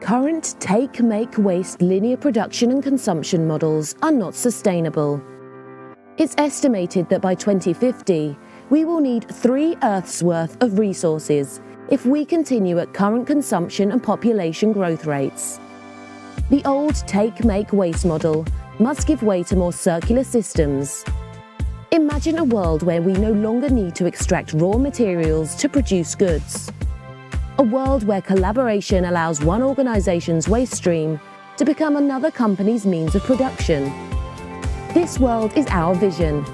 current take, make, waste linear production and consumption models are not sustainable. It's estimated that by 2050, we will need three Earth's worth of resources if we continue at current consumption and population growth rates. The old take, make, waste model must give way to more circular systems. Imagine a world where we no longer need to extract raw materials to produce goods. A world where collaboration allows one organization's waste stream to become another company's means of production. This world is our vision,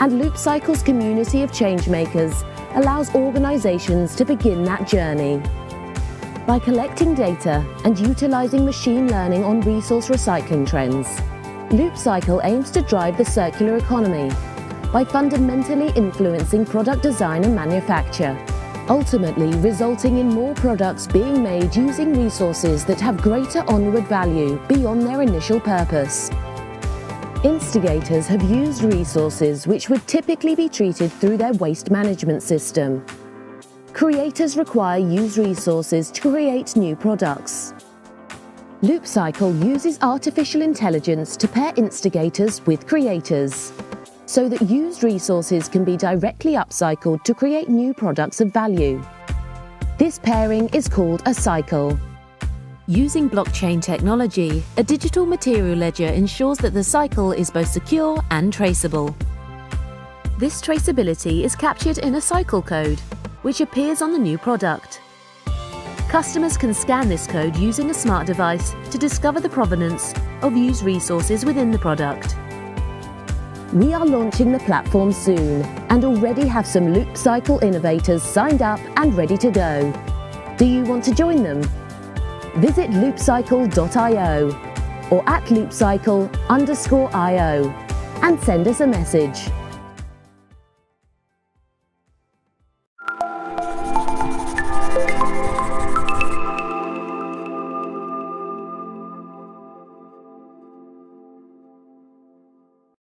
and Loop Cycle's community of changemakers allows organisations to begin that journey. By collecting data and utilising machine learning on resource recycling trends, Loop Cycle aims to drive the circular economy by fundamentally influencing product design and manufacture, ultimately resulting in more products being made using resources that have greater onward value beyond their initial purpose. Instigators have used resources which would typically be treated through their waste management system. Creators require used resources to create new products. LoopCycle uses artificial intelligence to pair instigators with creators, so that used resources can be directly upcycled to create new products of value. This pairing is called a cycle. Using blockchain technology, a digital material ledger ensures that the cycle is both secure and traceable. This traceability is captured in a cycle code, which appears on the new product. Customers can scan this code using a smart device to discover the provenance of used resources within the product. We are launching the platform soon and already have some Loop Cycle innovators signed up and ready to go. Do you want to join them? Visit loopcycle.io or at loopcycle underscore io and send us a message.